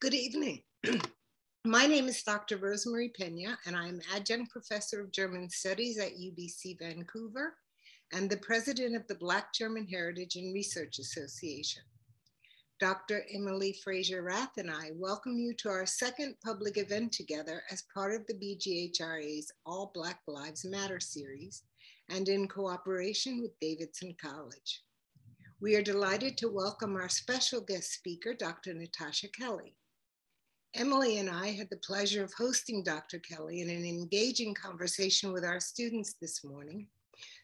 Good evening. My name is Dr. Rosemary Pena, and I'm adjunct professor of German studies at UBC Vancouver and the president of the Black German Heritage and Research Association. Dr. Emily Frazier Rath and I welcome you to our second public event together as part of the BGHRA's All Black Lives Matter series and in cooperation with Davidson College. We are delighted to welcome our special guest speaker, Dr. Natasha Kelly. Emily and I had the pleasure of hosting Dr. Kelly in an engaging conversation with our students this morning.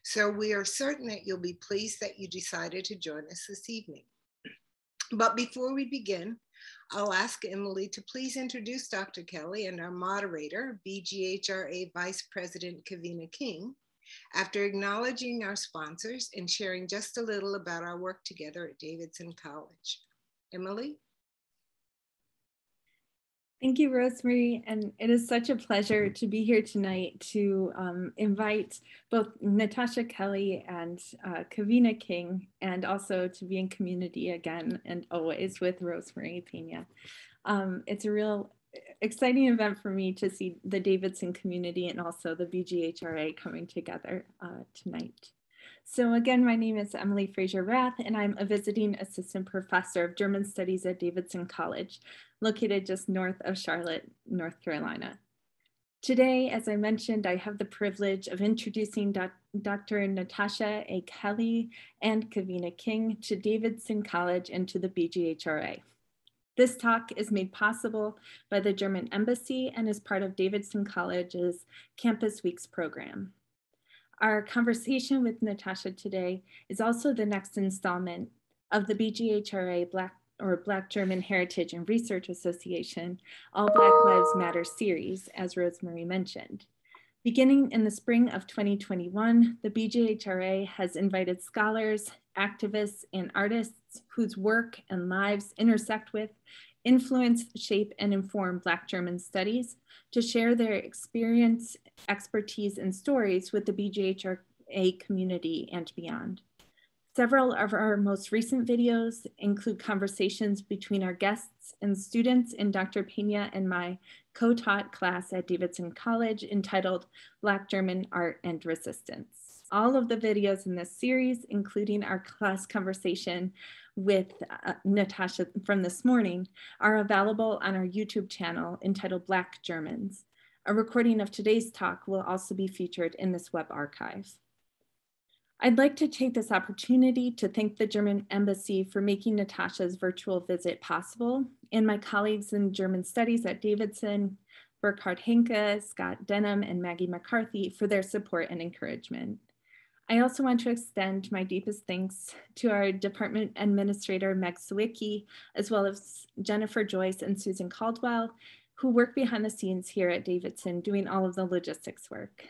So we are certain that you'll be pleased that you decided to join us this evening. But before we begin, I'll ask Emily to please introduce Dr. Kelly and our moderator, BGHRA Vice President Kevina King, after acknowledging our sponsors and sharing just a little about our work together at Davidson College. Emily? Thank you, Rosemary. And it is such a pleasure to be here tonight to um, invite both Natasha Kelly and uh, Kevina King, and also to be in community again and always with Rosemary Pena. Um, it's a real exciting event for me to see the Davidson community and also the BGHRA coming together uh, tonight. So again, my name is Emily Frazier Rath, and I'm a visiting assistant professor of German studies at Davidson College, located just north of Charlotte, North Carolina. Today, as I mentioned, I have the privilege of introducing doc Dr. Natasha A. Kelly and Kevina King to Davidson College and to the BGHRA. This talk is made possible by the German Embassy and is part of Davidson College's Campus Weeks program. Our conversation with Natasha today is also the next installment of the BGHRA Black or Black German Heritage and Research Association All Black Lives Matter series, as Rosemary mentioned. Beginning in the spring of 2021, the BGHRA has invited scholars, activists, and artists whose work and lives intersect with, influence, shape, and inform Black German studies to share their experience, expertise, and stories with the BGHRA community and beyond. Several of our most recent videos include conversations between our guests and students in Dr. Pena and my co-taught class at Davidson College entitled Black German Art and Resistance. All of the videos in this series, including our class conversation with uh, Natasha from this morning, are available on our YouTube channel entitled Black Germans. A recording of today's talk will also be featured in this web archive. I'd like to take this opportunity to thank the German Embassy for making Natasha's virtual visit possible and my colleagues in German Studies at Davidson, Burkhard Henke, Scott Denham, and Maggie McCarthy for their support and encouragement. I also want to extend my deepest thanks to our department administrator, Meg Sawicki, as well as Jennifer Joyce and Susan Caldwell, who work behind the scenes here at Davidson doing all of the logistics work.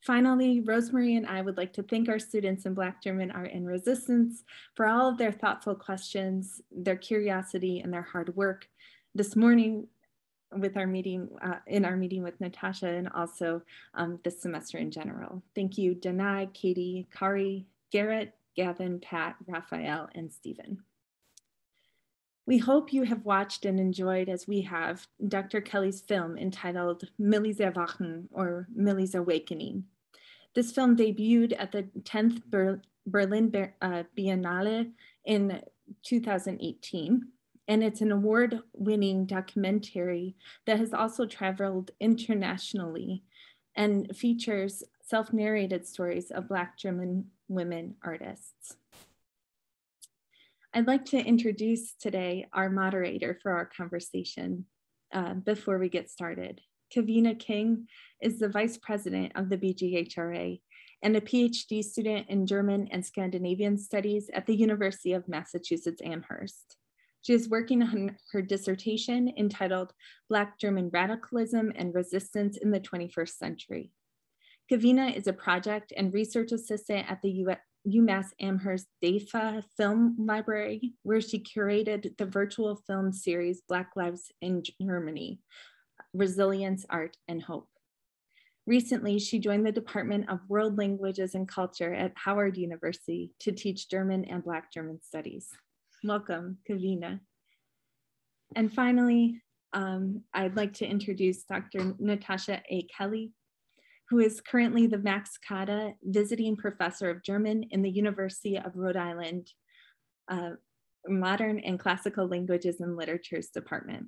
Finally, Rosemary and I would like to thank our students in Black German Art and Resistance for all of their thoughtful questions, their curiosity, and their hard work this morning with our meeting, uh, in our meeting with Natasha and also um, this semester in general. Thank you, Danai, Katie, Kari, Garrett, Gavin, Pat, Raphael, and Stephen. We hope you have watched and enjoyed, as we have, Dr. Kelly's film entitled Millis Erwachen or Millie's Awakening, this film debuted at the 10th Ber Berlin uh, Biennale in 2018. And it's an award winning documentary that has also traveled internationally and features self narrated stories of Black German women artists. I'd like to introduce today our moderator for our conversation uh, before we get started. Kevina King is the vice president of the BGHRA and a PhD student in German and Scandinavian studies at the University of Massachusetts Amherst. She is working on her dissertation entitled Black German Radicalism and Resistance in the 21st Century. Kevina is a project and research assistant at the UMass Amherst DEFA Film Library, where she curated the virtual film series Black Lives in Germany, resilience, art, and hope. Recently, she joined the Department of World Languages and Culture at Howard University to teach German and Black German studies. Welcome, Kevina. And finally, um, I'd like to introduce Dr. Natasha A. Kelly, who is currently the Max Kade Visiting Professor of German in the University of Rhode Island uh, Modern and Classical Languages and Literatures Department.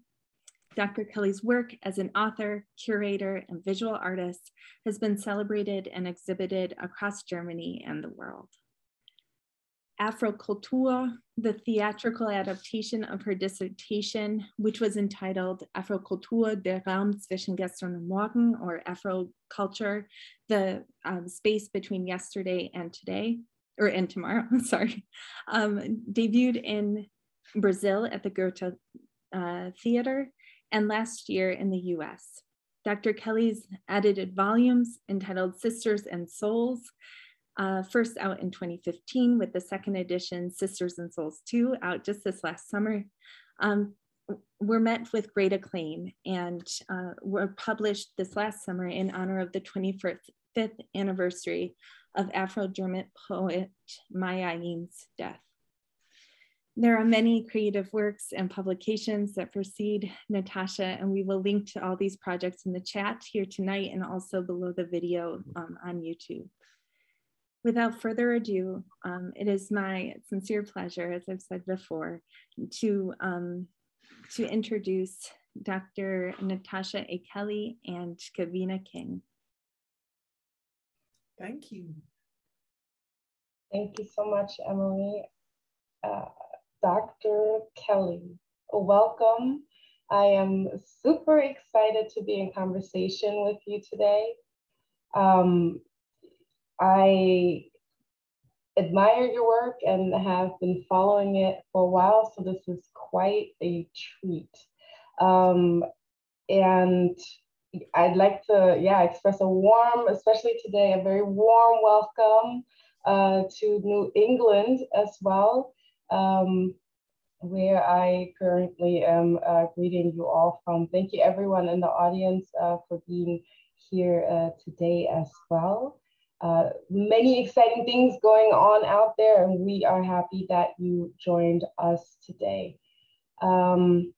Dr. Kelly's work as an author, curator, and visual artist has been celebrated and exhibited across Germany and the world. Afrokultur, the theatrical adaptation of her dissertation, which was entitled Afrokultur, der Raum zwischen gestern und morgen, or Afroculture, the um, space between yesterday and today, or and tomorrow, sorry, um, debuted in Brazil at the Goethe uh, Theater and last year in the US. Dr. Kelly's edited volumes entitled Sisters and Souls uh, first out in 2015 with the second edition, Sisters and Souls 2, out just this last summer, um, were met with great acclaim and uh, were published this last summer in honor of the 25th anniversary of Afro-German poet May Ayim's death. There are many creative works and publications that precede Natasha, and we will link to all these projects in the chat here tonight and also below the video um, on YouTube without further ado, um, it is my sincere pleasure, as I've said before, to, um, to introduce Dr. Natasha A. Kelly and Kevina King. Thank you. Thank you so much, Emily. Uh, Dr. Kelly, welcome. I am super excited to be in conversation with you today. Um, I admire your work and have been following it for a while, so this is quite a treat. Um, and I'd like to, yeah, express a warm, especially today, a very warm welcome uh, to New England as well, um, where I currently am uh, greeting you all from. Thank you everyone in the audience uh, for being here uh, today as well uh, many exciting things going on out there, and we are happy that you joined us today. Um,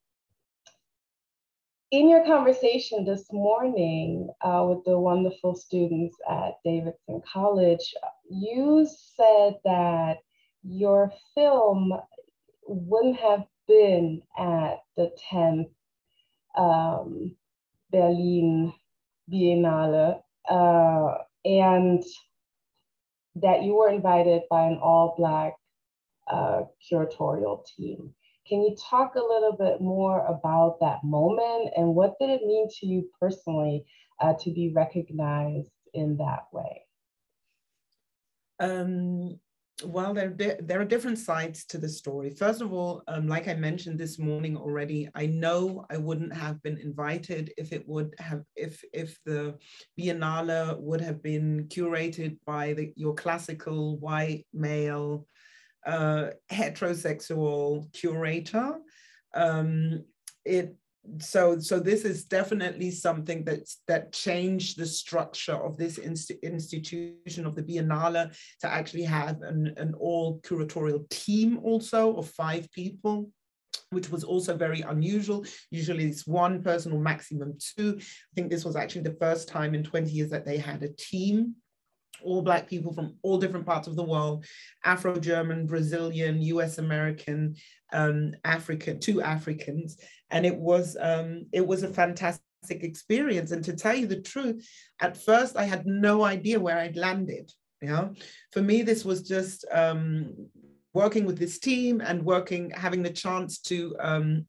in your conversation this morning uh, with the wonderful students at Davidson College, you said that your film wouldn't have been at the 10th um, Berlin Biennale uh, and that you were invited by an all Black uh, curatorial team. Can you talk a little bit more about that moment and what did it mean to you personally uh, to be recognized in that way? Um, well, there, there are different sides to the story. First of all, um, like I mentioned this morning already, I know I wouldn't have been invited if it would have, if if the Biennale would have been curated by the, your classical white male uh, heterosexual curator. Um, it so so this is definitely something that's that changed the structure of this inst institution of the biennale to actually have an, an all curatorial team also of five people which was also very unusual. Usually it's one person or maximum two. I think this was actually the first time in 20 years that they had a team all black people from all different parts of the world afro-german brazilian us american um, african two africans. And it was um, it was a fantastic experience. And to tell you the truth at first i had no idea where i'd landed you know? For me this was just um, working with this team and working having the chance to um,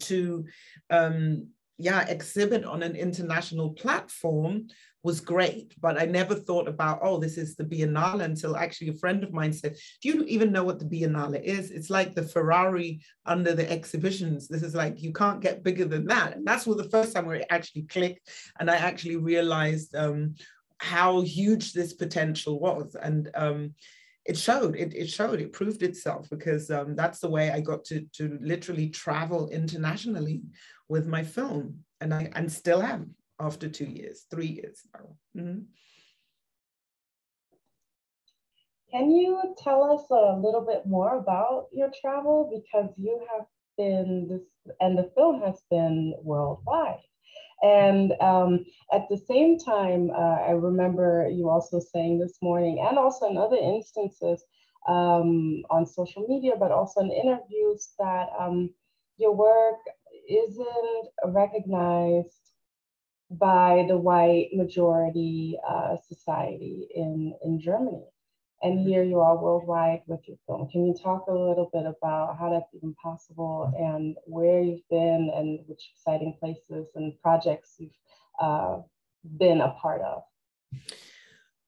to um, yeah exhibit on an international platform was great, but I never thought about, oh, this is the Biennale until actually a friend of mine said, do you even know what the Biennale is? It's like the Ferrari under the exhibitions. This is like, you can't get bigger than that. And that's what the first time where it actually clicked. And I actually realized um, how huge this potential was. And um, it showed, it, it showed, it proved itself because um, that's the way I got to, to literally travel internationally with my film. And I and still am after two years, three years now. Mm-hmm. Can you tell us a little bit more about your travel? Because you have been this, and the film has been worldwide. And um, at the same time, uh, I remember you also saying this morning, and also in other instances um, on social media, but also in interviews, that um, your work isn't recognized by the white majority uh, society in, in Germany. And mm-hmm. here you are worldwide with your film. Can you talk a little bit about how that's even possible and where you've been and which exciting places and projects you've uh, been a part of?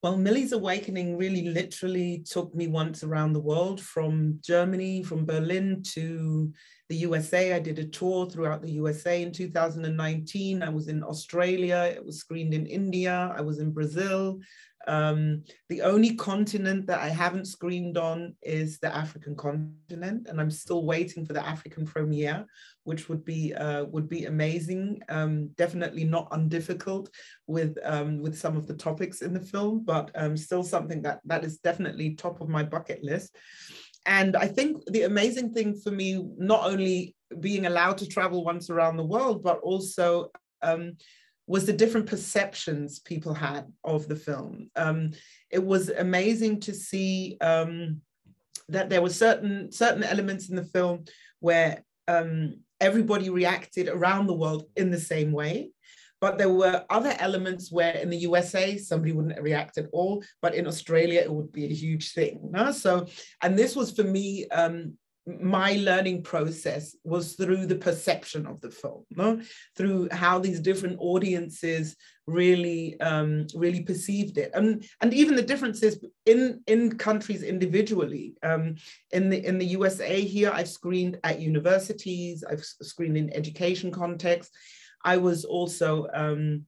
Well, Millie's Awakening really literally took me once around the world from Germany, from Berlin to the USA. I did a tour throughout the USA in 2019. I was in Australia, it was screened in India, I was in Brazil, um, the only continent that I haven't screened on is the African continent, and I'm still waiting for the African premiere, which would be uh, would be amazing. Um, definitely not undifficult with um, with some of the topics in the film, but um, still something that that is definitely top of my bucket list. And I think the amazing thing for me, not only being allowed to travel once around the world, but also um, was the different perceptions people had of the film. Um, it was amazing to see um, that there were certain certain elements in the film where um, everybody reacted around the world in the same way. But there were other elements where in the USA, somebody wouldn't react at all, but in Australia, it would be a huge thing. No? So, and this was for me um, my learning process was through the perception of the film, no? through how these different audiences really, um, really perceived it, and and even the differences in in countries individually. Um, in the in the USA here, I've screened at universities, I've screened in education context. I was also um,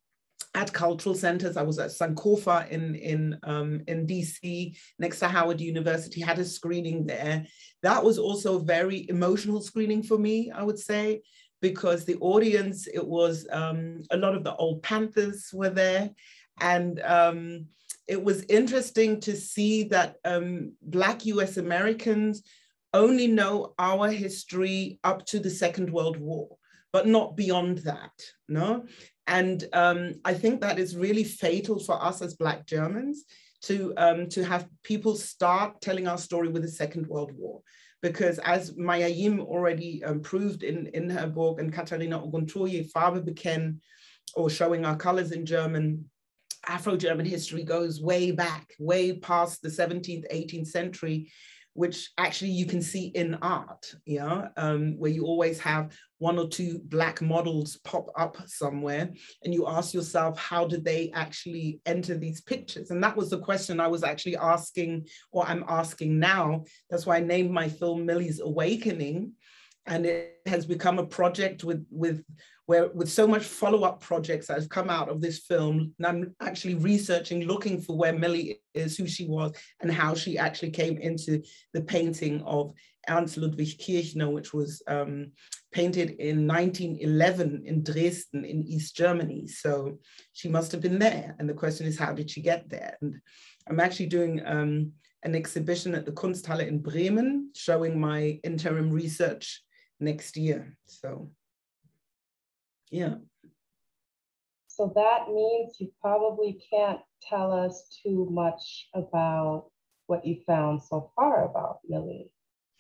at cultural centers. I was at Sankofa in, in, um, in DC next to Howard University, had a screening there. That was also a very emotional screening for me, I would say, because the audience, it was um, a lot of the old Panthers were there. And um, it was interesting to see that um, Black US Americans only know our history up to the Second World War but not beyond that. No, and um, I think that is really fatal for us as Black Germans to, um, to have people start telling our story with the Second World War. Because as May Ayim already um, proved in, in her book, and Katharina Oguntoye, Farbe bekennen, or showing our colors in German, Afro-German history goes way back, way past the 17th, 18th century, which actually you can see in art, yeah, um, where you always have one or two black models pop up somewhere and you ask yourself how did they actually enter these pictures? And that was the question i was actually asking or i'm asking now. That's why i named my film millie's awakening and it has become a project with with where with so much follow-up projects that have come out of this film and i'm actually researching looking for where millie is who she was and how she actually came into the painting of ernst ludwig kirchner which was um, painted in 1911 in dresden in east germany. So she must have been there. And the question is how did she get there? And i'm actually doing um, an exhibition at the kunsthalle in bremen showing my interim research next year. So, yeah. So that means you probably can't tell us too much about what you found so far about Millie.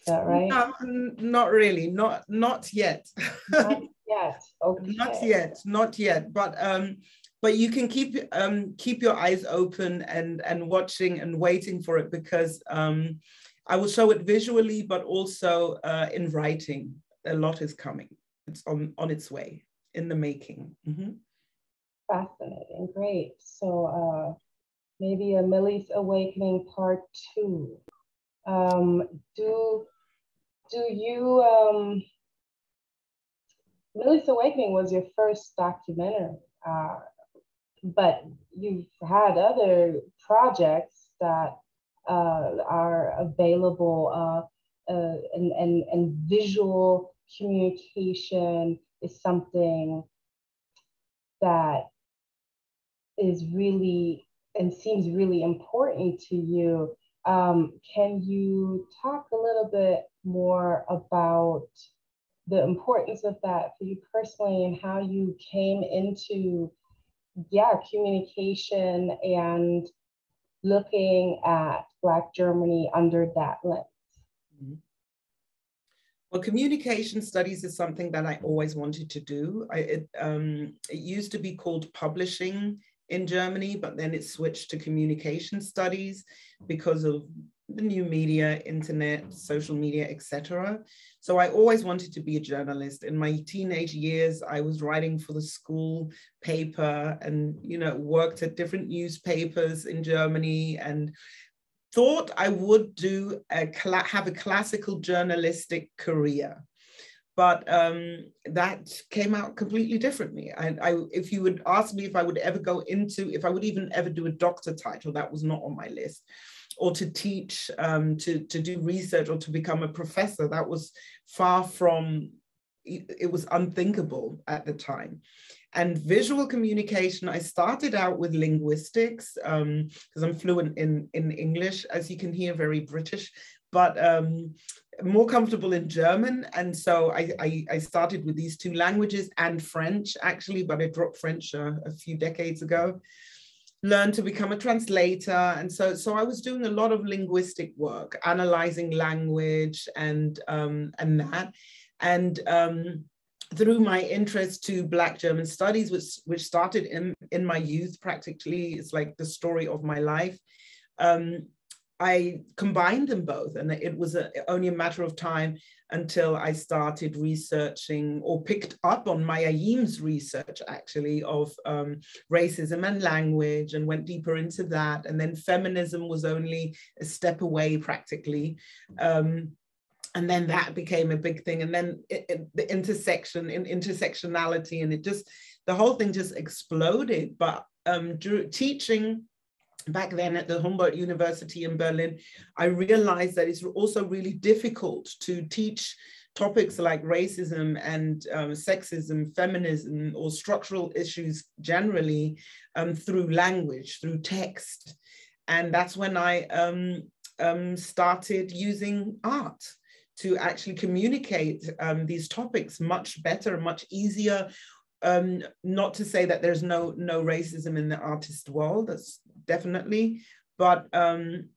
Is that right? No, not really. Not not yet. not yet. Okay. Not yet. Not yet. But um, but you can keep um keep your eyes open and and watching and waiting for it because um, I will show it visually, but also uh, in writing a lot is coming. It's on, on its way, in the making. Mm-hmm. Fascinating, great. So uh, maybe a Millie's Awakening part two. Um, do, do you, um, Millie's Awakening was your first documentary, uh, but you've had other projects that uh, are available uh, uh, and, and, and visual communication is something that is really and seems really important to you. Um, can you talk a little bit more about the importance of that for you personally and how you came into, yeah, communication and looking at Black Germany under that lens. Well, communication studies is something that I always wanted to do. I, it, um, it used to be called publishing in Germany, but then it switched to communication studies because of the new media, internet, social media, etc. So I always wanted to be a journalist. In my teenage years, I was writing for the school paper and you know worked at different newspapers in Germany and thought I would do a have a classical journalistic career but um, that came out completely differently. I, I, if you would ask me if I would ever go into, if I would even ever do a doctor title, that was not on my list, or to teach, um, to, to do research or to become a professor, that was far from, it was unthinkable at the time. And visual communication, I started out with linguistics because um, I'm fluent in, in English, as you can hear, very British but um, more comfortable in German. And so I, I, I, started with these two languages and French, actually, but I dropped French uh, a few decades ago. Learned to become a translator. And so, so I was doing a lot of linguistic work, analyzing language and, um, and that. And um, through my interest to Black German studies, which, which started in, in my youth practically, it's like the story of my life. Um, I combined them both, and it was a, only a matter of time until I started researching or picked up on May Ayim's research actually of um, racism and language and went deeper into that. And then feminism was only a step away practically. Um, and then that became a big thing. And then it, it, the intersection in intersectionality, and it just, the whole thing just exploded. But um, teaching back then at the Humboldt University in Berlin, I realized that it's also really difficult to teach topics like racism and um, sexism, feminism, or structural issues generally um, through language, through text. And that's when I um, um started using art to actually communicate um, these topics much better, much easier, um, not to say that there's no no racism in the artist world. That's definitely, but um,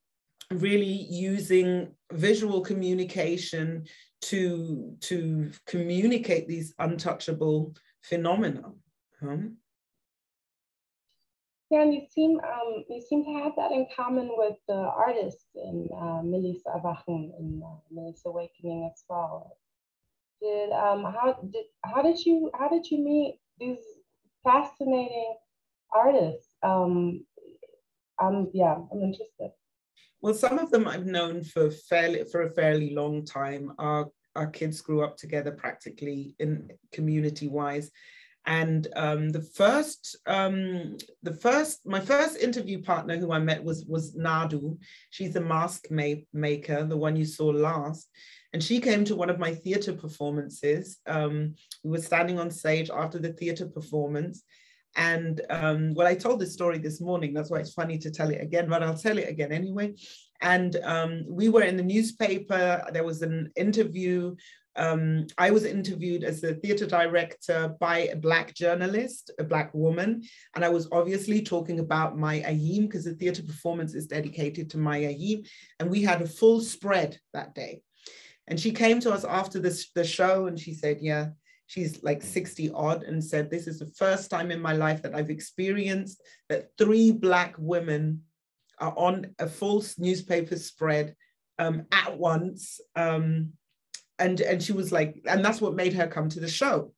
really using visual communication to to communicate these untouchable phenomena. Yeah, and you seem um, you seem to have that in common with the artists in uh, Millis Erwachen and uh, Awakening as well. Did um, how did how did you how did you meet these fascinating artists? Um, um, yeah, I'm interested. Well, some of them I've known for fairly for a fairly long time. Our our kids grew up together practically in community wise. And um, the first, um, the first, my first interview partner who I met was was Nadu. She's a mask ma- maker, the one you saw last. And she came to one of my theater performances. Um, we were standing on stage after the theater performance, and um, well, I told this story this morning. That's why it's funny to tell it again, but I'll tell it again anyway. And um, we were in the newspaper. There was an interview. Um, I was interviewed as the theater director by a Black journalist, a Black woman. And I was obviously talking about May Ayim because the theater performance is dedicated to May Ayim. And we had a full spread that day. And she came to us after this, the show and she said, Yeah, she's like 60 odd and said, This is the first time in my life that I've experienced that three Black women are on a false newspaper spread um, at once. Um, and, and she was like, and that's what made her come to the show.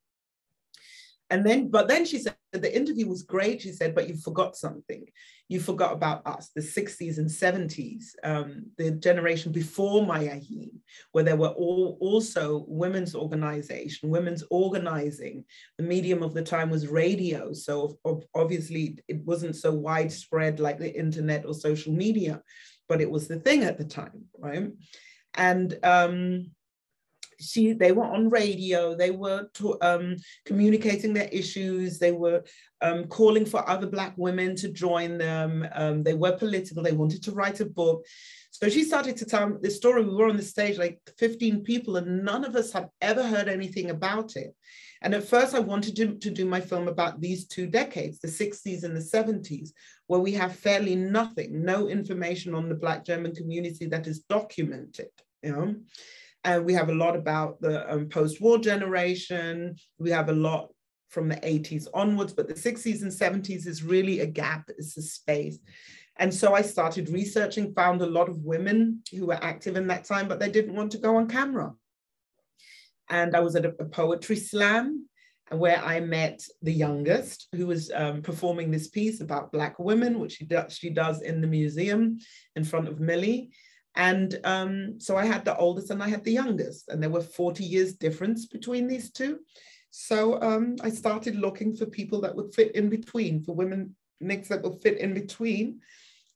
And then, but then she said the interview was great. She said, but you forgot something. You forgot about us, the 60s and 70s, um, the generation before May Ayim, where there were all also women's organization, women's organizing. The medium of the time was radio. So obviously it wasn't so widespread like the internet or social media, but it was the thing at the time, right? And um, she they were on radio they were to, um, communicating their issues they were um, calling for other black women to join them um, they were political they wanted to write a book So she started to tell this story. We were on the stage, like 15 people, and none of us had ever heard anything about it. And at first, I wanted to, to do my film about these two decades, the 60s and the 70s, where we have fairly nothing, no information on the Black German community that is documented. You know? And we have a lot about the um, post-war generation. We have a lot from the 80s onwards, but the 60s and 70s is really a gap, it's a space. And so I started researching, found a lot of women who were active in that time, but they didn't want to go on camera. And I was at a, a poetry slam where I met the youngest, who was um, performing this piece about Black women, which she, do, she does in the museum in front of Millie. And um, so I had the oldest and I had the youngest, and there were 40 years difference between these two. So um, I started looking for people that would fit in between, for women nicks that would fit in between,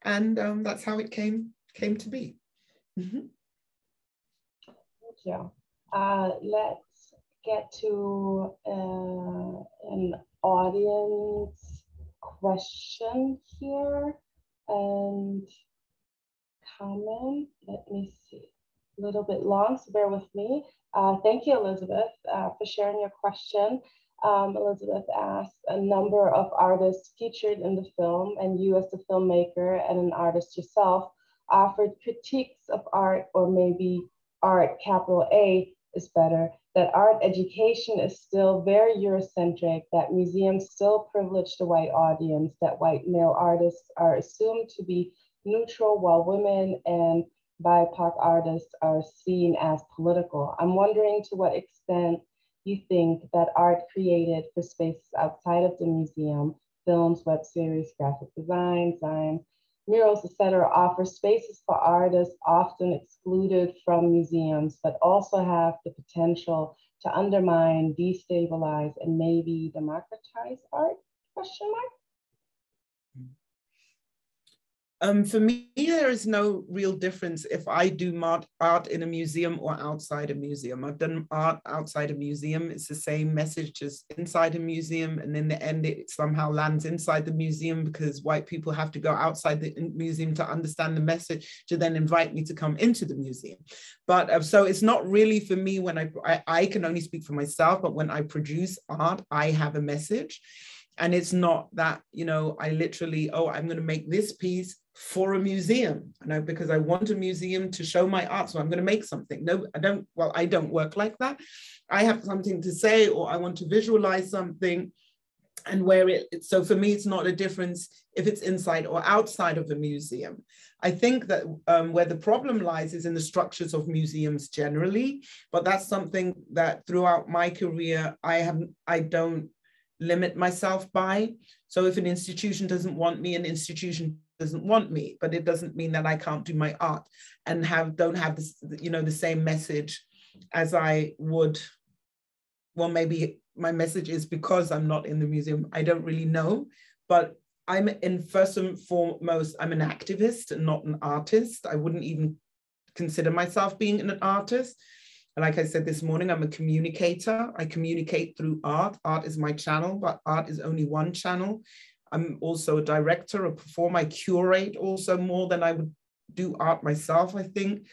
and um, that's how it came came to be. Mm-hmm. Thank you. Uh, let's get to uh, an audience question here and comment. Let me see. A little bit long, so bear with me. Uh, thank you, Elizabeth, uh, for sharing your question. Um, Elizabeth asked a number of artists featured in the film, and you, as the filmmaker and an artist yourself, offered critiques of art, or maybe art, capital A, is better, that art education is still very Eurocentric, that museums still privilege the white audience, that white male artists are assumed to be neutral while women and BIPOC artists are seen as political. I'm wondering to what extent you think that art created for spaces outside of the museum, films, web series, graphic design, signs, murals, etc., offer spaces for artists often excluded from museums, but also have the potential to undermine, destabilize, and maybe democratize art? Question mark. Um, for me, there is no real difference if I do art in a museum or outside a museum. I've done art outside a museum. It's the same message as inside a museum. And in the end, it somehow lands inside the museum because white people have to go outside the museum to understand the message to then invite me to come into the museum. But uh, so it's not really for me when I, I, I can only speak for myself, but when I produce art, I have a message and it's not that you know i literally oh i'm going to make this piece for a museum know because i want a museum to show my art so i'm going to make something. No i don't well i don't work like that. I have something to say or i want to visualize something and where it so for me it's not a difference if it's inside or outside of a museum. I think that um, where the problem lies is in the structures of museums generally but that's something that throughout my career i have i don't limit myself by. So if an institution doesn't want me an institution doesn't want me, but it doesn't mean that I can't do my art and have don't have this, you know, the same message as I would. Well, maybe my message is because I'm not in the museum. I don't really know, but I'm in first and foremost, I'm an activist and not an artist. I wouldn't even consider myself being an artist. Like I said this morning, I'm a communicator. I communicate through art. Art is my channel, but art is only one channel. I'm also a director, a performer. I curate also more than I would do art myself, I think.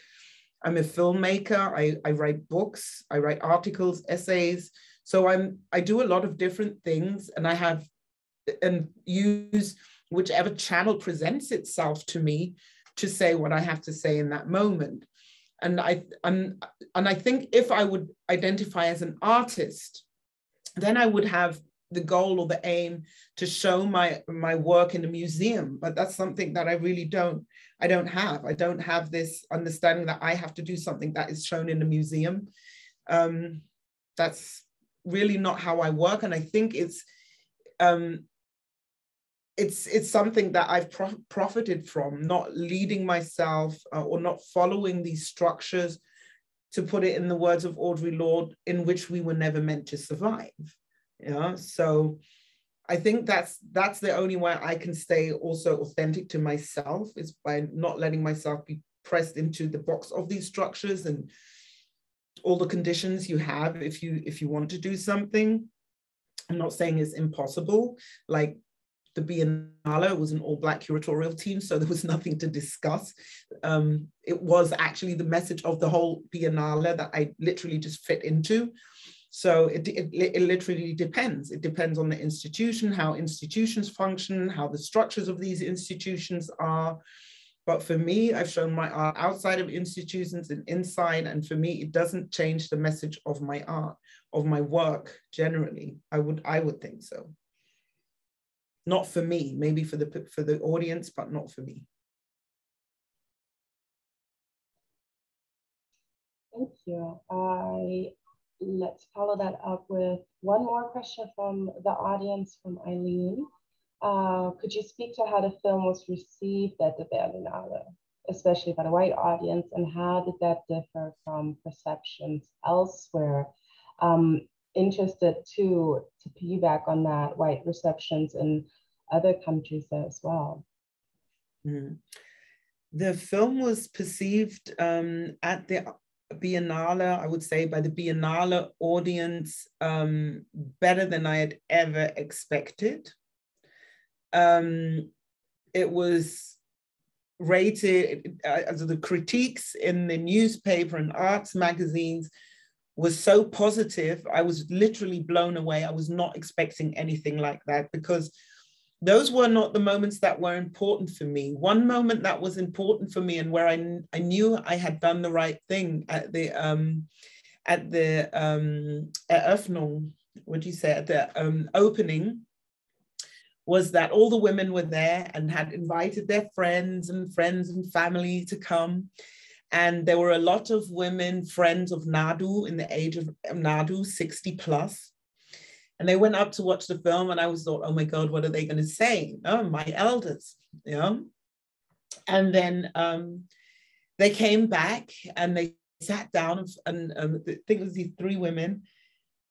I'm a filmmaker. I, I write books. I write articles, essays. So I'm I do a lot of different things and I have and use whichever channel presents itself to me to say what I have to say in that moment. And I and, and I think if I would identify as an artist, then I would have the goal or the aim to show my my work in a museum but that's something that i really don't i don't have. I don't have this understanding that i have to do something that is shown in a museum. Um, that's really not how i work and i think it's um, it's it's something that I've pro- profited from, not leading myself uh, or not following these structures, to put it in the words of audrey Lorde, in which we were never meant to survive yeah so i think that's that's the only way i can stay also authentic to myself is by not letting myself be pressed into the box of these structures and all the conditions you have if you if you want to do something i'm not saying it's impossible like the Biennale. Was an all black curatorial team, so there was nothing to discuss. Um, it was actually the message of the whole Biennale that I literally just fit into. So it, it, it literally depends. It depends on the institution, how institutions function, how the structures of these institutions are. But for me, I've shown my art outside of institutions and inside. And for me, it doesn't change the message of my art, of my work generally. I would, I would think so. Not for me, maybe for the for the audience, but not for me. Thank you. I let's follow that up with one more question from the audience from Eileen. Uh, could you speak to how the film was received at the Berlinale, especially by the white audience, and how did that differ from perceptions elsewhere? Um, interested to to piggyback on that, white receptions in other countries as well. Mm. The film was perceived um, at the Biennale, I would say, by the Biennale audience um, better than I had ever expected. Um, it was rated, uh, as the critiques in the newspaper and arts magazines was so positive. I was literally blown away. I was not expecting anything like that because those were not the moments that were important for me. One moment that was important for me and where I, I knew I had done the right thing at the um, at the um, Eröffnung, what do you say, at the um, opening, was that all the women were there and had invited their friends and friends and family to come. And there were a lot of women, friends of Nadu in the age of Nadu, 60 plus and they went up to watch the film, and I was thought, oh my God, what are they going to say? Oh, my elders, you know? And then um, they came back and they sat down, and, and I think it was these three women.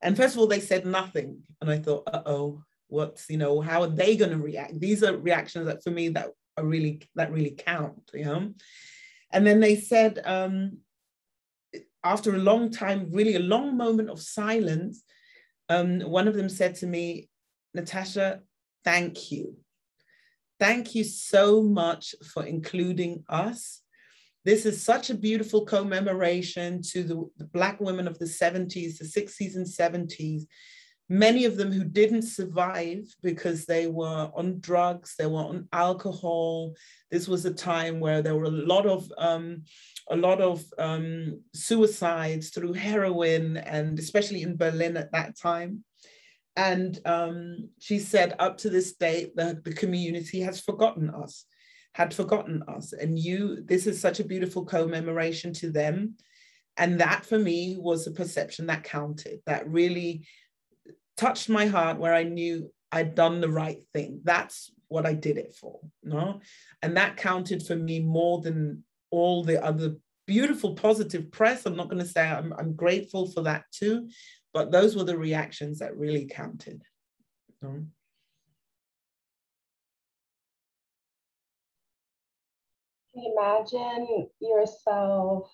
And first of all, they said nothing. And I thought, uh oh, what's, you know, how are they going to react? These are reactions that for me that are really, that really count, you know? And then they said, um, after a long time, really a long moment of silence, um, one of them said to me, Natasha, thank you. Thank you so much for including us. This is such a beautiful commemoration to the, the Black women of the 70s, the 60s and 70s, many of them who didn't survive because they were on drugs, they were on alcohol. This was a time where there were a lot of um, a lot of um, suicides through heroin, and especially in Berlin at that time. And um, she said, up to this date, the, the community has forgotten us, had forgotten us. And you, this is such a beautiful commemoration to them. And that for me was a perception that counted, that really touched my heart where I knew I'd done the right thing. That's what I did it for. No? And that counted for me more than all the other beautiful positive press. I'm not going to say I'm, I'm grateful for that too, but those were the reactions that really counted. Can you imagine yourself?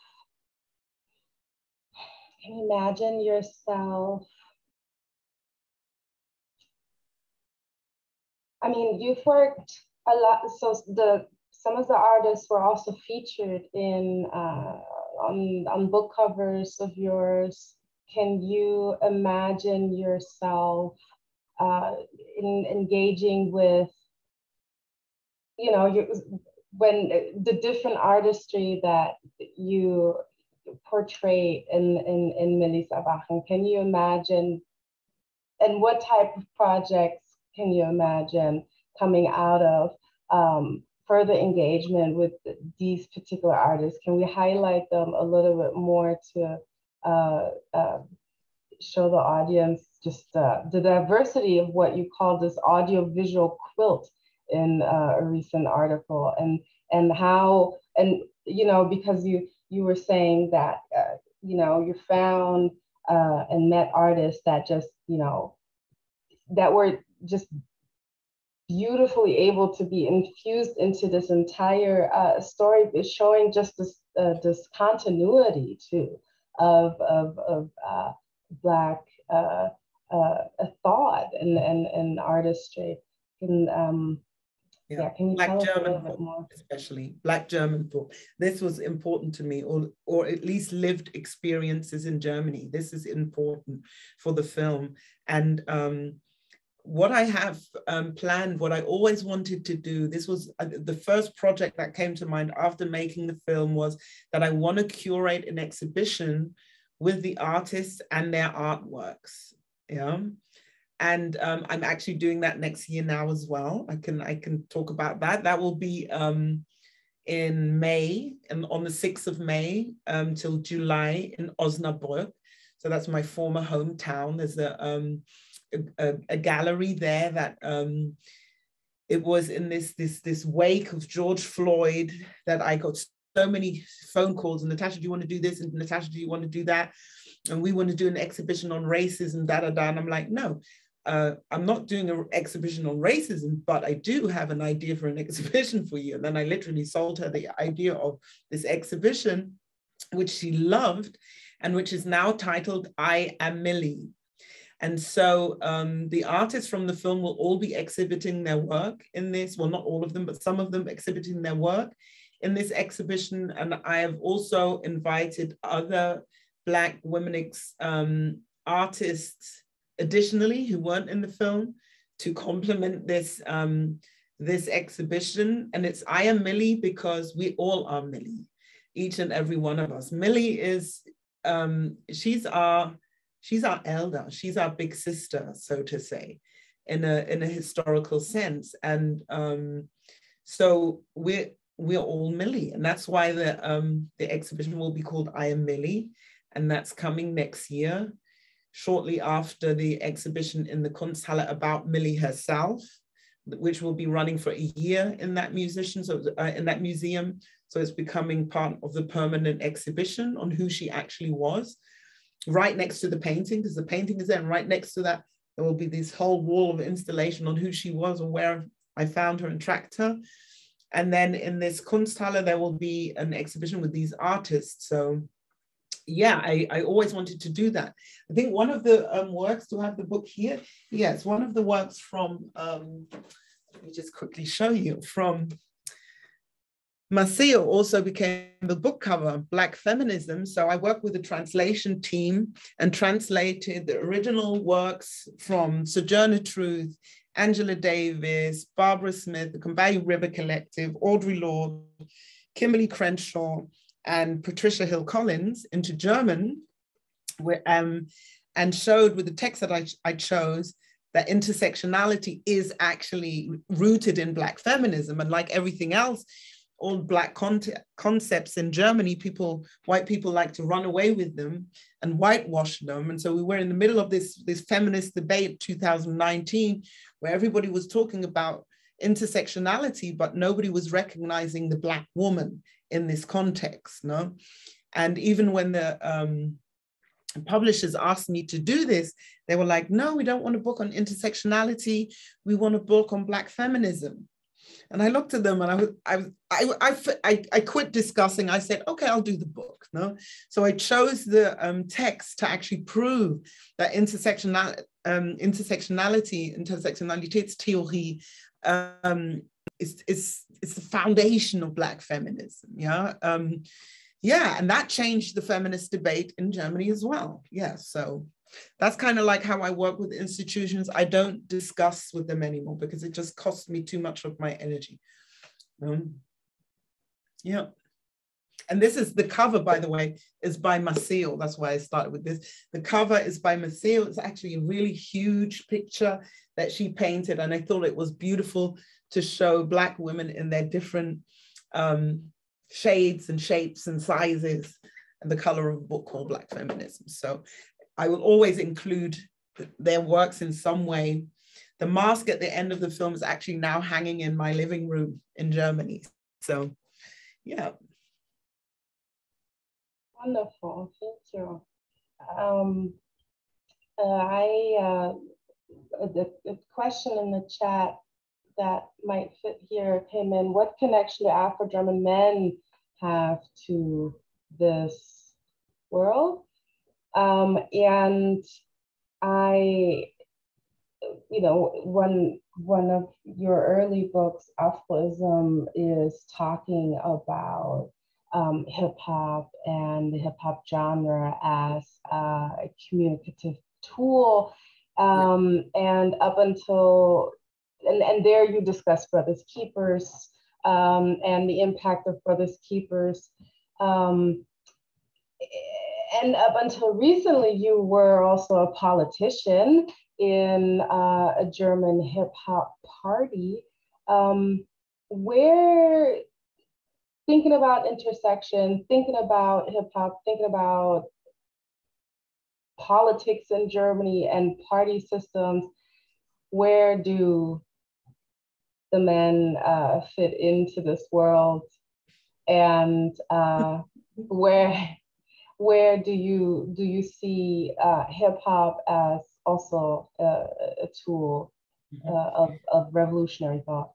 Can you imagine yourself? I mean, you've worked a lot. So the some of the artists were also featured in uh, on, on book covers of yours. Can you imagine yourself uh, in engaging with, you know, you, when the different artistry that you portray in, in, in Millis Erwachen, can you imagine, and what type of projects can you imagine coming out of um, further engagement with these particular artists? Can we highlight them a little bit more to uh, uh, show the audience just uh, the diversity of what you call this audiovisual quilt in uh, a recent article and and how and you know because you you were saying that uh, you know you found uh, and met artists that just you know that were just beautifully able to be infused into this entire uh, story, showing just this uh, this continuity too of of, of uh, black uh, uh, thought and, and and artistry. can um, yeah. yeah. can you Black German us a little bit more? Especially Black German thought. This was important to me, or, or at least lived experiences in Germany. This is important for the film. And um, what I have um, planned, what I always wanted to do, this was uh, the first project that came to mind after making the film was that I want to curate an exhibition with the artists and their artworks. Yeah. And um, I'm actually doing that next year now as well. I can I can talk about that. That will be um, in May and on the 6th of May um, till July in Osnabrück. So that's my former hometown. There's a um, a, a, gallery there that um, it was in this this this wake of George Floyd that I got so many phone calls and Natasha, do you want to do this? And Natasha, do you want to do that? And we want to do an exhibition on racism, da da da. And I'm like, no, uh, I'm not doing an exhibition on racism, but I do have an idea for an exhibition for you. And then I literally sold her the idea of this exhibition, which she loved, and which is now titled I Am Milli. And so um, the artists from the film will all be exhibiting their work in this, well, not all of them, but some of them exhibiting their work in this exhibition. And I have also invited other Black women um, artists additionally who weren't in the film to complement this, um, this exhibition. And it's I am Milli because we all are Milli, each and every one of us. Milli is, um, she's our, she's our elder, she's our big sister, so to say, in a in a historical sense. And um, so we're we're all Milli, and that's why the um, the exhibition will be called I Am Milli, and that's coming next year, shortly after the exhibition in the Kunsthalle about Milli herself, which will be running for a year in that musician, so uh, in that museum. So it's becoming part of the permanent exhibition on who she actually was right next to the painting, because the painting is there, and right next to that, there will be this whole wall of installation on who she was and where I found her and tracked her. And then in this Kunsthalle, there will be an exhibition with these artists. So yeah, I, I always wanted to do that. I think one of the um, works, to have the book here? Yes, one of the works from, um, let me just quickly show you, from Maceo also became the book cover, Black Feminism. So I worked with the translation team and translated the original works from Sojourner Truth, Angela Davis, Barbara Smith, the Combahee River Collective, Audre Lorde, Kimberly Crenshaw, and Patricia Hill Collins into German, um, and showed with the text that I, I chose that intersectionality is actually rooted in Black feminism. And like everything else, all black con- concepts in Germany, people, white people like to run away with them and whitewash them. And so we were in the middle of this, this feminist debate 2019, where everybody was talking about intersectionality, but nobody was recognizing the black woman in this context. No? And even when the um, publishers asked me to do this, they were like, no, we don't want a book on intersectionality. We want a book on black feminism. And I looked at them and I was, I, I, I, I, quit discussing. I said, okay, I'll do the book. No, so I chose the um, text to actually prove that intersectional, um, intersectionality, intersectionalitätstheorie um, is, is, is the foundation of Black feminism. Yeah. Um, yeah. And that changed the feminist debate in Germany as well. Yeah. So that's kind of like how I work with institutions. I don't discuss with them anymore because it just costs me too much of my energy. Um, yeah. And this is the cover, by the way, is by Maceo. That's why I started with this. The cover is by Maceo. It's actually a really huge picture that she painted. And I thought it was beautiful to show Black women in their different um, shades and shapes and sizes and the color of a book called Black Feminism. So I will always include their works in some way. The mask at the end of the film is actually now hanging in my living room in Germany. So, yeah. Wonderful, thank you. Um, uh, I uh, the, the question in the chat that might fit here came in. What connection do Afro-German men have to this world? Um, and I you know, one one of your early books, Afroism, is talking about um, hip hop and the hip hop genre as a communicative tool. Um, and up until, and, and there you discuss Brothers Keepers um, and the impact of Brothers Keepers. Um, and up until recently, you were also a politician in uh, a German hip hop party. Um, where thinking about intersection, thinking about hip hop, thinking about politics in Germany and party systems, where do the men uh, fit into this world? And uh, where where do you do you see uh, hip hop as also a, a tool mm-hmm. uh, of, of revolutionary thought?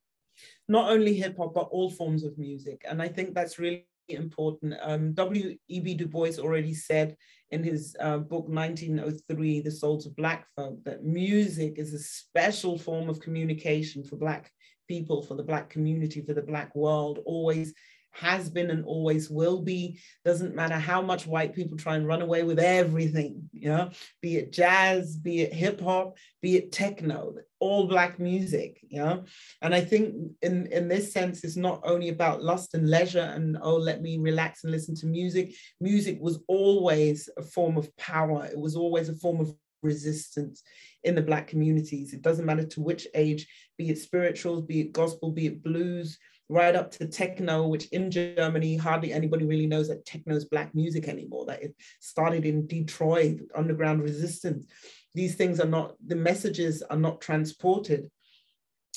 Not only hip hop, but all forms of music, and I think that's really important. Um, W.E.B. Du Bois already said in his uh, book 1903, The Souls of Black Folk, that music is a special form of communication for Black people, for the Black community, for the Black world, always has been and always will be. Doesn't matter how much white people try and run away with everything, you know, be it jazz, be it hip hop, be it techno, all black music, you know. And I think in, in this sense, it's not only about lust and leisure and oh, let me relax and listen to music. Music was always a form of power. It was always a form of resistance in the black communities. It doesn't matter to which age, be it spirituals, be it gospel, be it blues, right up to techno, which in Germany, hardly anybody really knows that techno is black music anymore, that it started in Detroit, underground resistance. These things are not, the messages are not transported.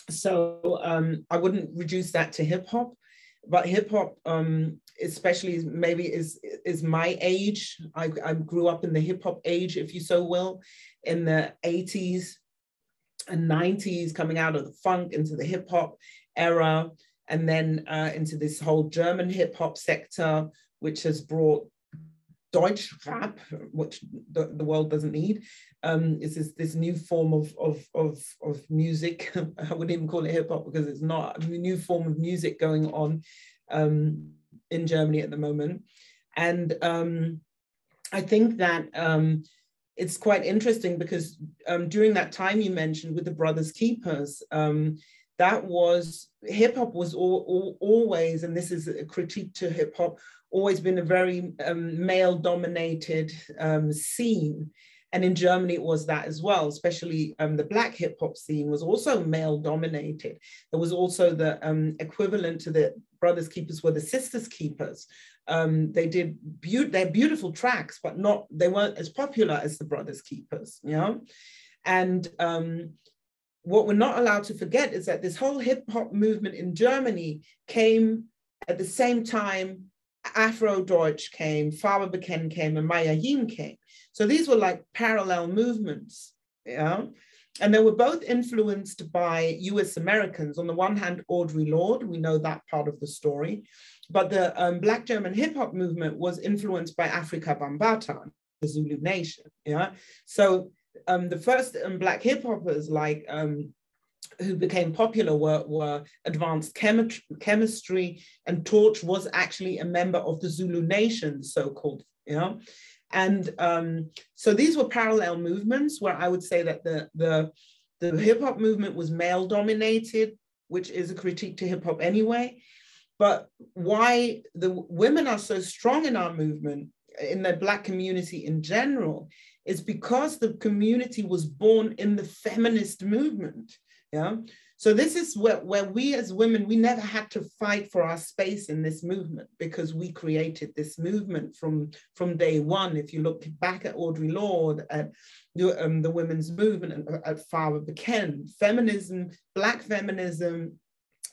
So um, I wouldn't reduce that to hip hop, but hip hop, um, especially maybe is, is my age. I, I grew up in the hip hop age, if you so will, in the 80s and 90s, coming out of the funk into the hip hop era and then uh, into this whole German hip hop sector, which has brought Deutsch rap, which the, the world doesn't need. Um, it's this, this new form of, of, of, of music. I wouldn't even call it hip hop because it's not a new form of music going on um, in Germany at the moment. And um, I think that um, it's quite interesting because um, during that time you mentioned with the Brothers Keepers, um, that was hip hop was all, all, always, and this is a critique to hip hop, always been a very um, male dominated um, scene. And in Germany, it was that as well, especially um, the Black hip hop scene was also male dominated. There was also the um, equivalent to the Brothers Keepers were the Sisters Keepers. Um, they did be- they're beautiful tracks, but not they weren't as popular as the Brothers Keepers, you know. And um, what we're not allowed to forget is that this whole hip hop movement in Germany came at the same time Afro Deutsch came, Farbe Bekennen came, and May Ayim came. So these were like parallel movements, yeah. And they were both influenced by US Americans. On the one hand, Audre Lorde, we know that part of the story, but the um, Black German hip hop movement was influenced by Afrika Bambaataa, the Zulu nation, yeah. So um, the first um, black hip hoppers like um, who became popular were, were advanced chemi- chemistry and torch was actually a member of the zulu nation so-called you know? And um, so these were parallel movements where i would say that the the the hip-hop movement was male dominated which is a critique to hip-hop anyway. But why the women are so strong in our movement in the black community in general is because the community was born in the feminist movement. Yeah. So this is where, where we as women, we never had to fight for our space in this movement because we created this movement from, from day one. If you look back at Audre Lorde, at the, um, the women's movement, and at Farbe Bekennen, feminism, Black feminism,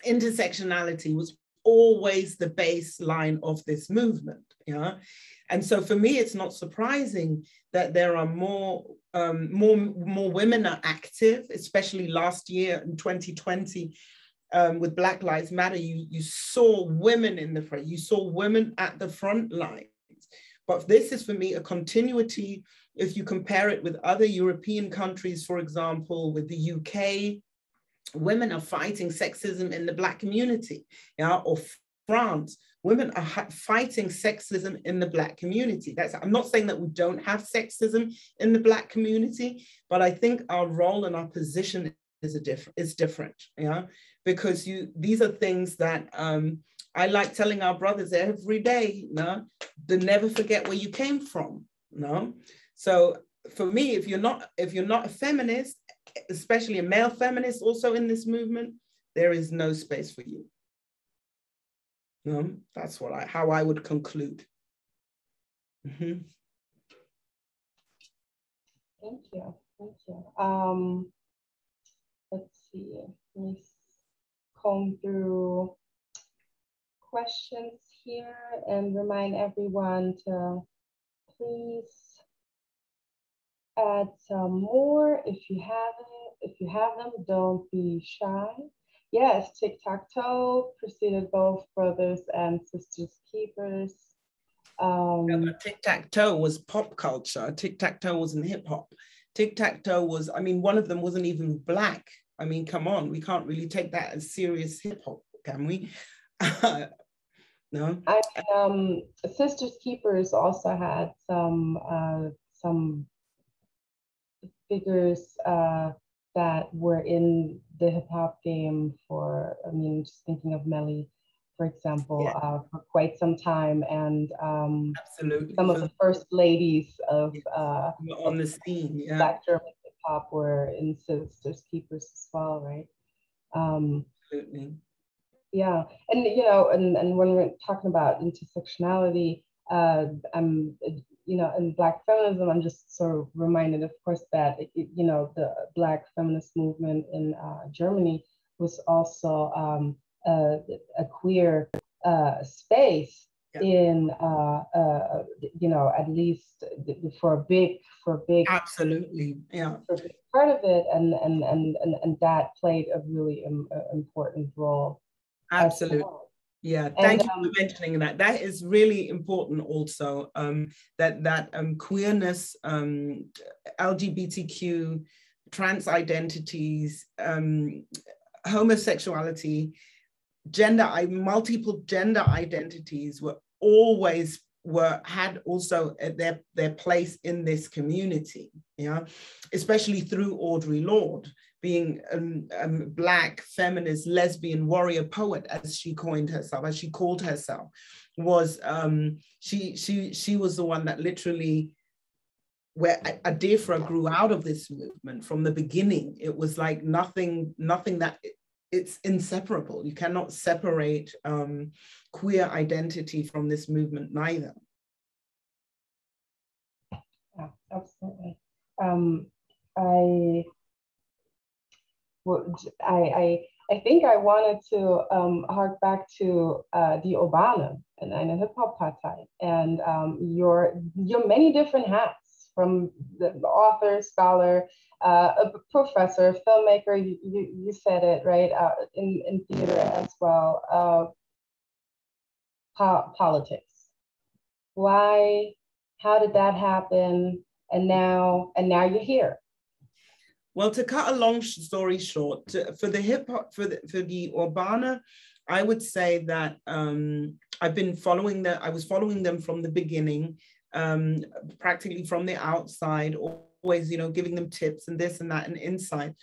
intersectionality was always the baseline of this movement. Yeah. And so for me, it's not surprising that there are more, um, more, more women are active, especially last year in 2020 um, with Black Lives Matter, you, you saw women in the front, you saw women at the front lines. But this is for me a continuity if you compare it with other European countries, for example, with the UK, women are fighting sexism in the Black community, yeah, or France, women are fighting sexism in the Black community. That's, I'm not saying that we don't have sexism in the Black community, but I think our role and our position is a different is different, yeah, because you these are things that um, I like telling our brothers every day, no, to never forget where you came from, no. So for me, if you're not if you're not a feminist, especially a male feminist, also in this movement, there is no space for you. No, that's what I how I would conclude. Mm-hmm. Thank you. Thank you. Um, let's see. Let me comb through questions here and remind everyone to please add some more if you have it. If you have them, don't be shy. Yes, tic-tac-toe preceded both brothers and sisters keepers. Um, yeah, tic-tac-toe was pop culture. Tic-tac-toe was in hip hop. Tic-tac-toe was, I mean, one of them wasn't even black. I mean, come on, we can't really take that as serious hip hop, can we? no. I, um, Sisters Keepers also had some uh, some figures uh, that were in the hip hop game for, I mean, just thinking of Melly, for example, yeah. uh, for quite some time, and um, absolutely some of the first ladies of uh, on the scene, yeah. Black German hip hop were in Sisters Keepers as well, right? Um, absolutely. Yeah, and you know, and and when we're talking about intersectionality, uh, I'm you know, in Black feminism, I'm just sort of reminded, of course, that, it, you know, the Black feminist movement in uh, Germany was also um, a, a, queer uh, space yeah. in, uh, uh, you know, at least for a big, for a big, absolutely, yeah, for a big part of it, and and and and, and that played a really um, important role. Absolutely. Yeah, thank and, you um, for mentioning that. That is really important also, um, that, that um, queerness, um, LGBTQ, trans identities, um, homosexuality, gender, multiple gender identities were always were had also their their place in this community yeah especially through Audre Lorde being a black feminist lesbian warrior poet as she coined herself as she called herself was um, she she she was the one that literally where Adefra grew out of this movement from the beginning it was like nothing nothing that it's inseparable. You cannot separate um, queer identity from this movement neither. Yeah, absolutely. Um, I, I, I, I think I wanted to um, hark back to uh, the Urbane and eine Hip Hop Partei and um, your your many different hats from the author, scholar, uh, a professor, filmmaker, you, you, you said it, right, uh, in, in theater as well, uh, po politics. Why, how did that happen? And now, and now you're here. Well, to cut a long story short, to, for the hip hop, for the, for the Urbane, I would say that um, I've been following that. I was following them from the beginning, um, practically from the outside, always, you know, giving them tips and this and that and insight.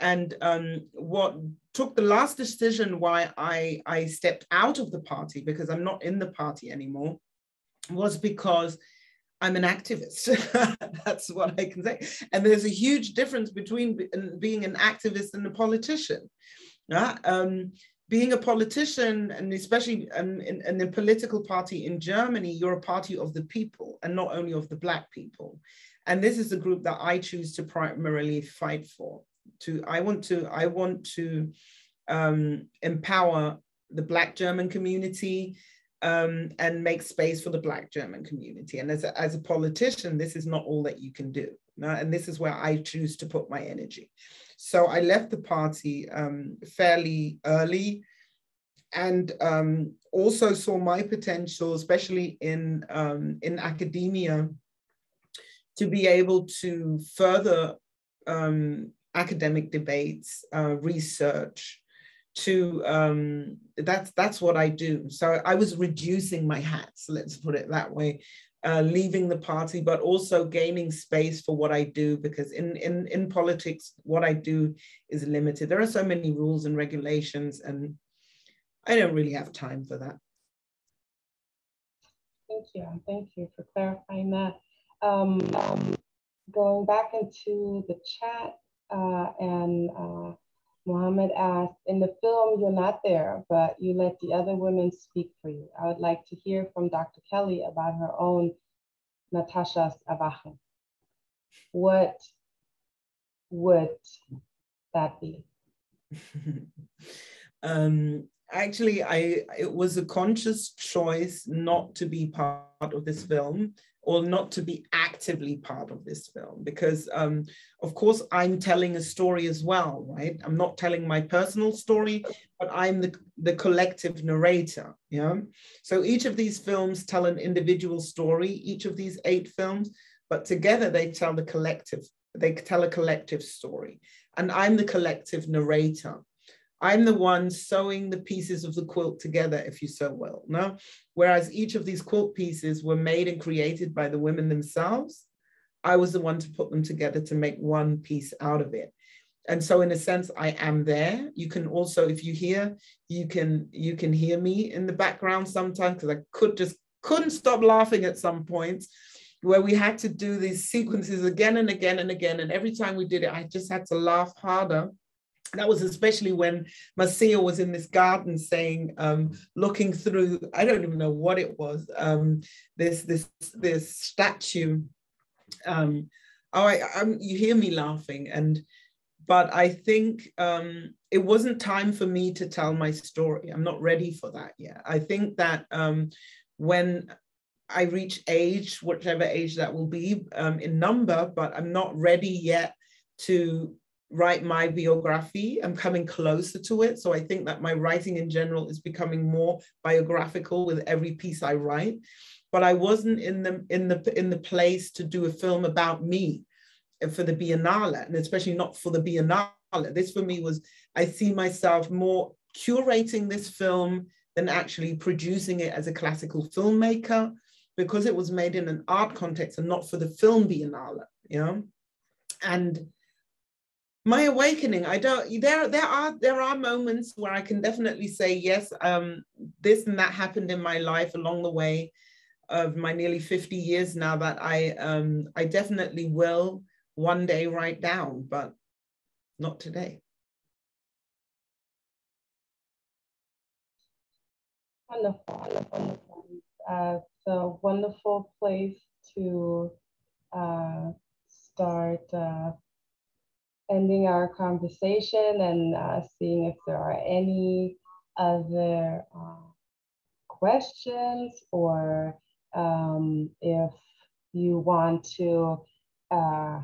And um, what took the last decision why I, I stepped out of the party, because I'm not in the party anymore, was because I'm an activist. That's what I can say. And there's a huge difference between being an activist and a politician. Um, being a politician, and especially um, in, in, a political party in Germany, you're a party of the people and not only of the Black people. And this is the group that I choose to primarily fight for. To I want to I want to um, empower the Black German community um, and make space for the Black German community. And as a, as a politician, this is not all that you can do. And this is where I choose to put my energy. So I left the party um, fairly early and um, also saw my potential, especially in, um, in academia, to be able to further um, academic debates, uh, research, to um, that's that's what I do. So I was reducing my hats, let's put it that way, uh, leaving the party, but also gaining space for what I do because in in in politics, what I do is limited. There are so many rules and regulations, and I don't really have time for that. Thank you, thank you for clarifying that. Um, going back into the chat, uh, and uh, Mohammed asked, in the film, you're not there, but you let the other women speak for you. I would like to hear from Dr. Kelly about her own Natasha's Erwachen. What would that be? um, actually, I it was a conscious choice not to be part of this film or not to be actively part of this film because um, of course i'm telling a story as well right? I'm not telling my personal story but i'm the, the collective narrator yeah? So each of these films tell an individual story each of these eight films but together they tell the collective they tell a collective story. And i'm the collective narrator I'm the one sewing the pieces of the quilt together, if you so will. No? Whereas each of these quilt pieces were made and created by the women themselves, I was the one to put them together to make one piece out of it. And so in a sense, I am there. You can also, if you hear, you can you can hear me in the background sometimes because I could just couldn't stop laughing at some points where we had to do these sequences again and again and again. And every time we did it, I just had to laugh harder that was especially when Marcia was in this garden saying, um, looking through, I don't even know what it was, um, this, this, this statue. Um, oh, I, I'm, you hear me laughing. And, but I think um, it wasn't time for me to tell my story. I'm not ready for that yet. I think that um, when I reach age, whichever age that will be um, in number, but I'm not ready yet to write my biography. I'm coming closer to it. So I think that my writing in general is becoming more biographical with every piece I write. But I wasn't in the in the in the place to do a film about me for the Biennale, and especially not for the Biennale. This for me was I see myself more curating this film than actually producing it as a classical filmmaker because it was made in an art context and not for the film Biennale, know? And my awakening i don't there there are there are moments where i can definitely say yes um this and that happened in my life along the way of my nearly 50 years now that i um i definitely will one day write down but not today. Wonderful wonderful. Uh, it's a wonderful place to uh, start uh, ending our conversation and uh, seeing if there are any other uh, questions or um, if you want to uh,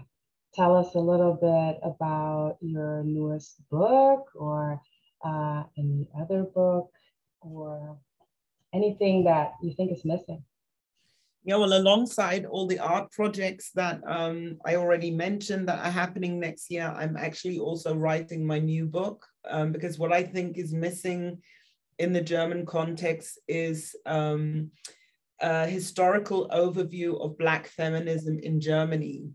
tell us a little bit about your newest book or uh, any other book or anything that you think is missing yeah, well, alongside all the art projects that um, I already mentioned that are happening next year, I'm actually also writing my new book um, because what I think is missing in the German context is um, a historical overview of Black feminism in Germany.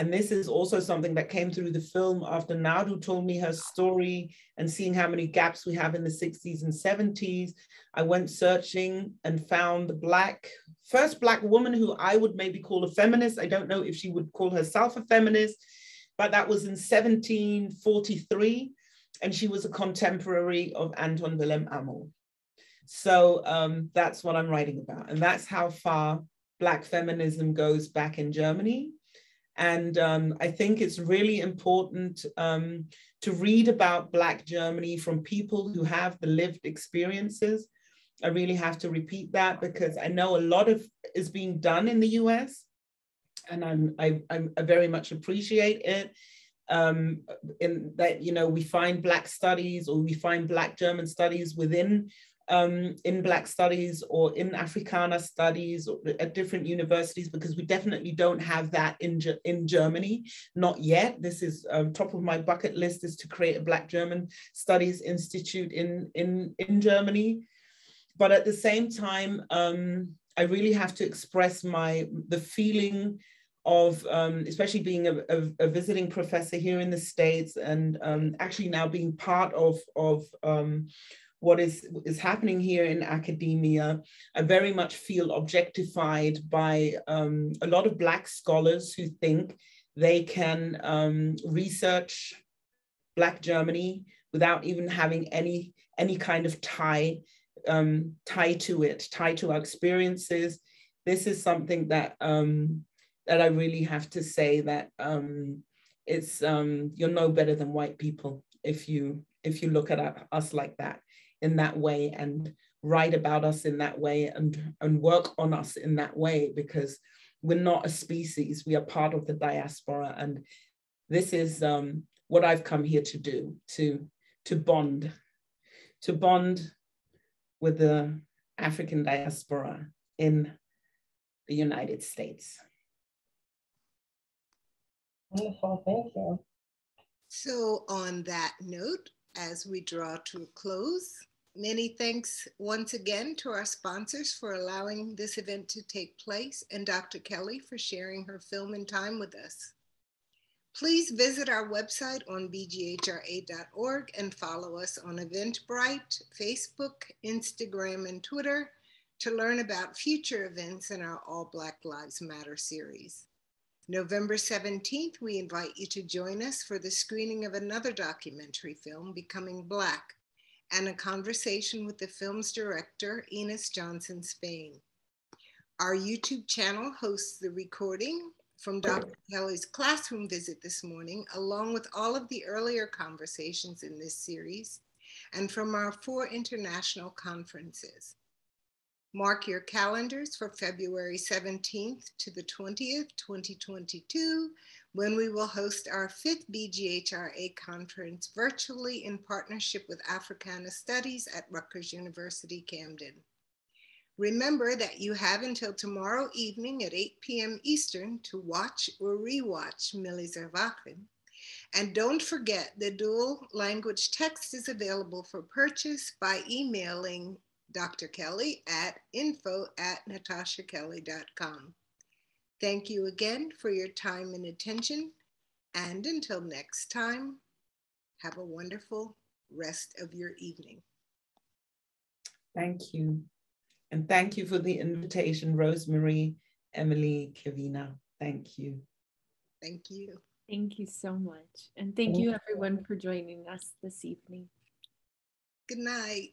And this is also something that came through the film after Nadu told me her story and seeing how many gaps we have in the 60s and 70s. I went searching and found the Black first Black woman who I would maybe call a feminist. I don't know if she would call herself a feminist, but that was in 1743. And she was a contemporary of Anton Wilhelm Amo. So um, that's what I'm writing about. And that's how far Black feminism goes back in Germany. And um, I think it's really important um, to read about Black Germany from people who have the lived experiences I really have to repeat that because I know a lot of is being done in the US and I'm, I, I very much appreciate it. Um, in that, you know, we find Black studies or we find Black German studies within um, in Black studies or in Africana studies at different universities because we definitely don't have that in, in Germany, not yet. This is um, top of my bucket list is to create a Black German Studies Institute in, in, in Germany. But at the same time, um, I really have to express my the feeling of um, especially being a, a, a, visiting professor here in the States and um, actually now being part of, of um, what is, is happening here in academia. I very much feel objectified by um, a lot of Black scholars who think they can um, research Black Germany without even having any, any kind of tie, um, tie to it, tie to our experiences. This is something that, um, that I really have to say that um, it's, um, you're no better than white people if you if you look at us like that in that way and write about us in that way and, and work on us in that way because we're not a species, we are part of the diaspora. And this is um, what I've come here to do, to, to bond, to bond with the African diaspora in the United States. Wonderful, thank you. So on that note, as we draw to a close, Many thanks once again to our sponsors for allowing this event to take place and Dr. Kelly for sharing her film and time with us. Please visit our website on bghra.org and follow us on Eventbrite, Facebook, Instagram, and Twitter to learn about future events in our All Black Lives Matter series. November 17th, we invite you to join us for the screening of another documentary film, Becoming Black, and a conversation with the film's director, Ines Johnson Spain. Our YouTube channel hosts the recording from Dr. Kelly's classroom visit this morning, along with all of the earlier conversations in this series, and from our four international conferences. Mark your calendars for February 17th to the 20th, 2022, when we will host our fifth BGHRA conference virtually in partnership with Africana Studies at Rutgers University, Camden. Remember that you have until tomorrow evening at 8 p.m. Eastern to watch or rewatch Millis Erwachen. And don't forget the dual language text is available for purchase by emailing Dr. Kelly at info at natashakelly.com. Thank you again for your time and attention. And until next time, have a wonderful rest of your evening. Thank you. And thank you for the invitation, Rosemary, Emily, Kevina. Thank you. Thank you. Thank you so much. And thank, thank you everyone for joining us this evening. Good night.